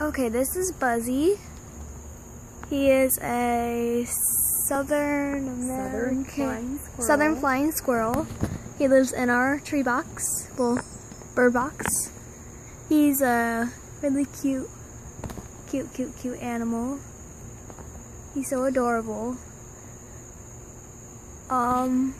Okay, this is Buzzy. He is a Southern American Southern flying squirrel. Southern flying squirrel. He lives in our tree box, well, bird box. He's a really cute, cute, cute, cute animal. He's so adorable. Um,